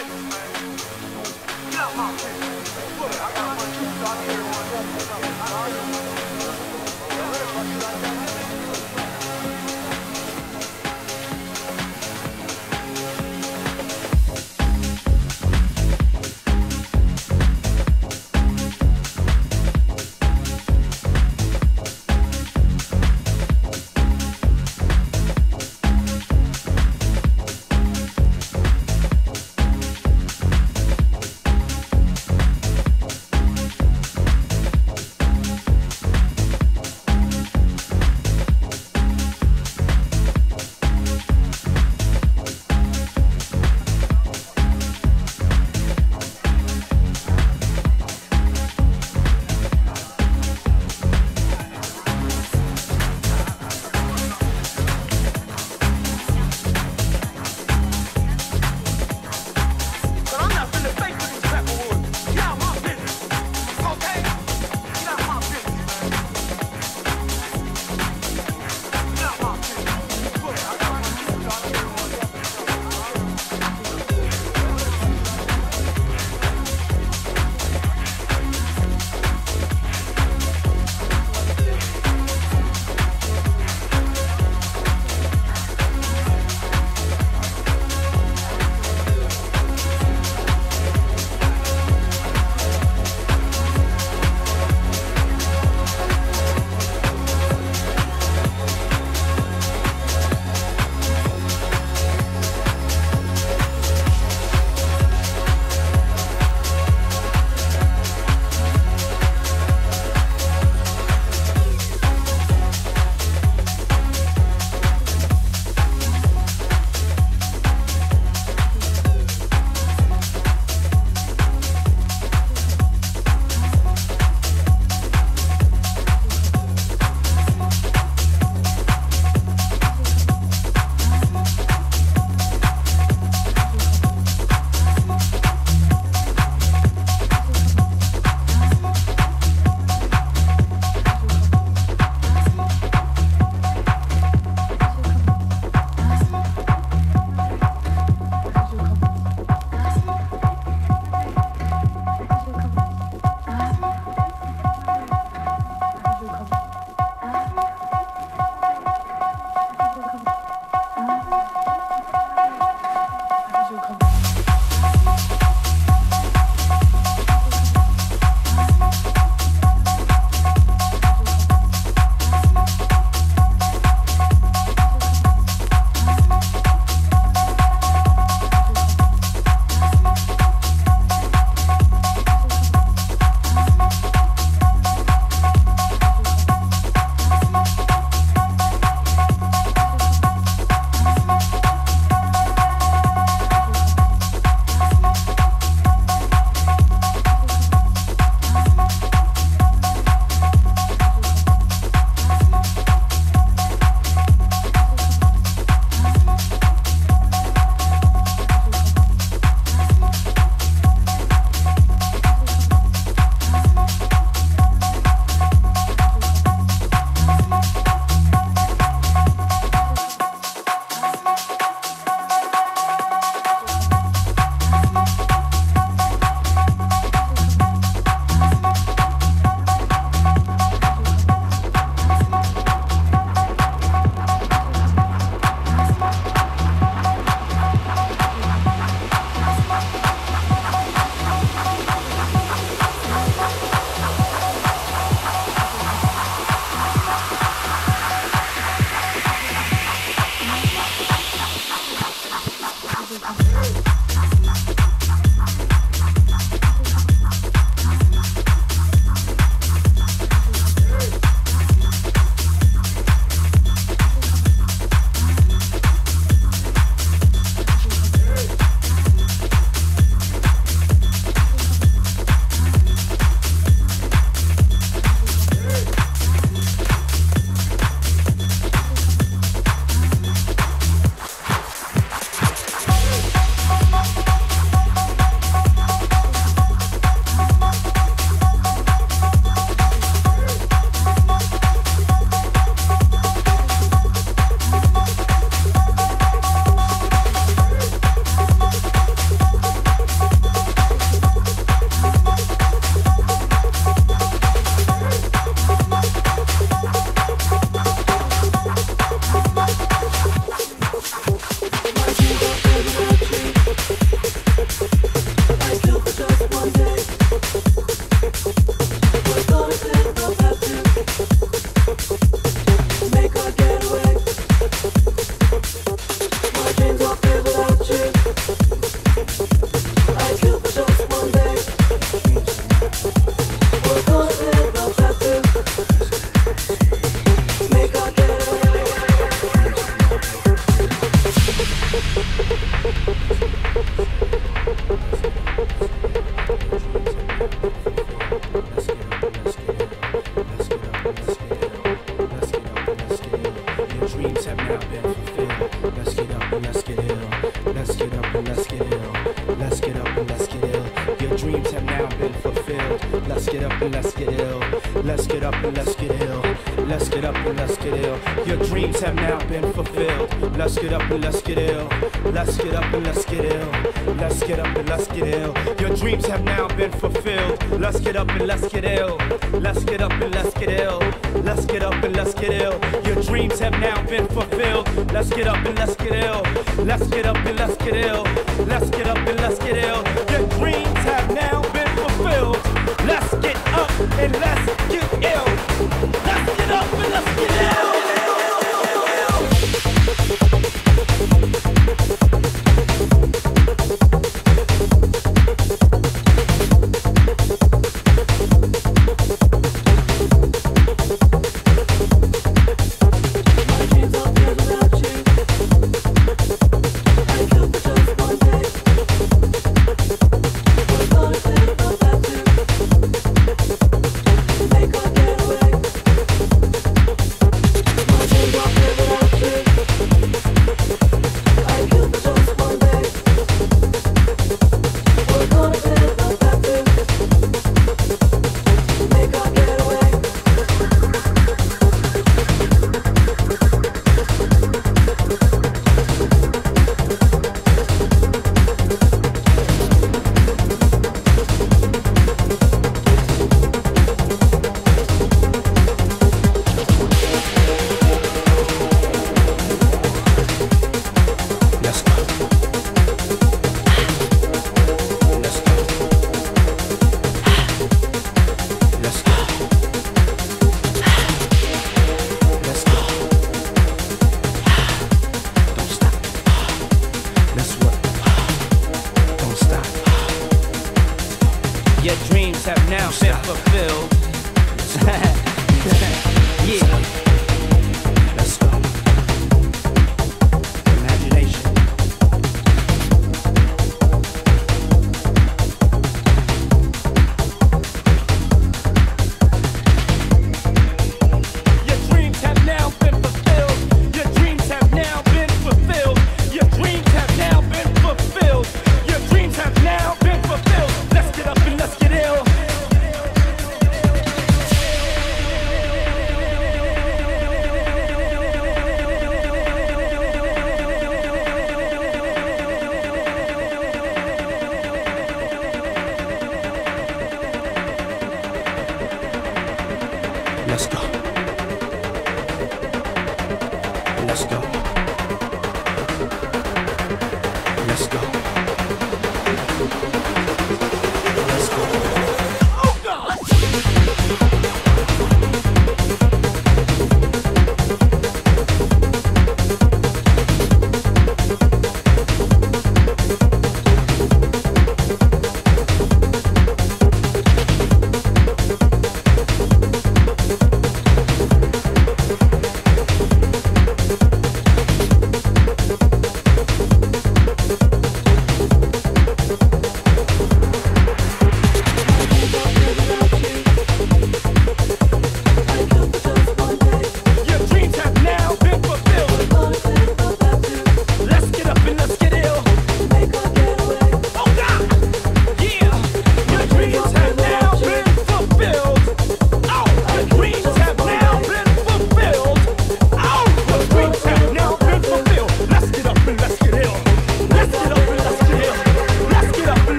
Get out my and less